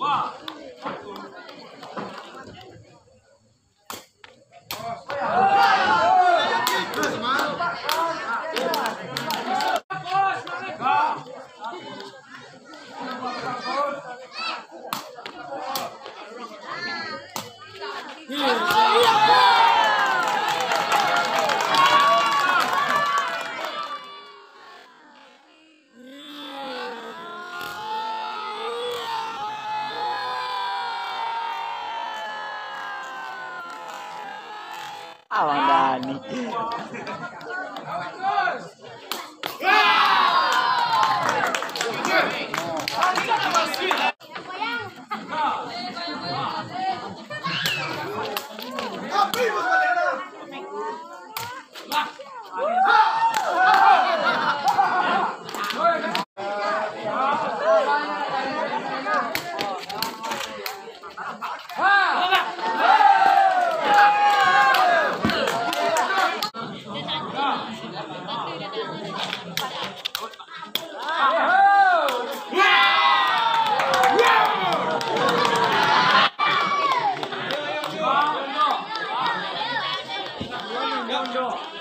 Yeah. hawa ndani. Oh.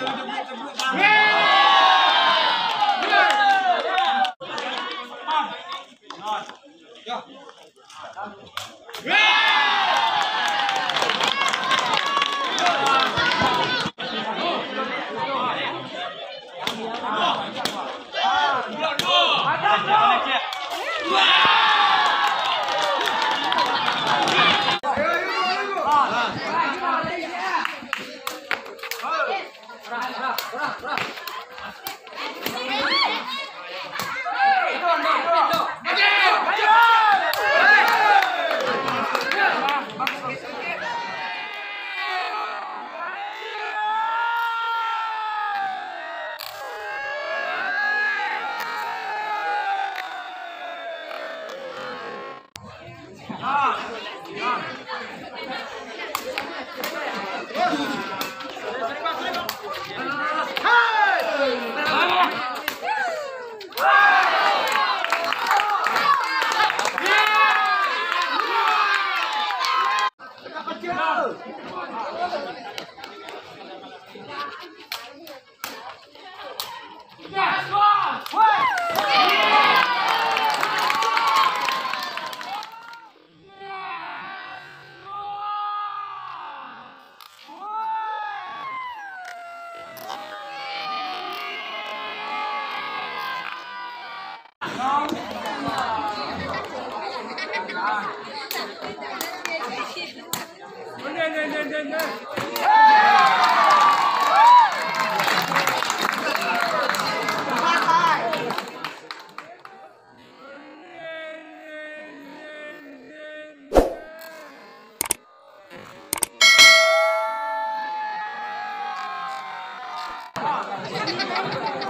Yeah. Ah!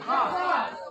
好好好。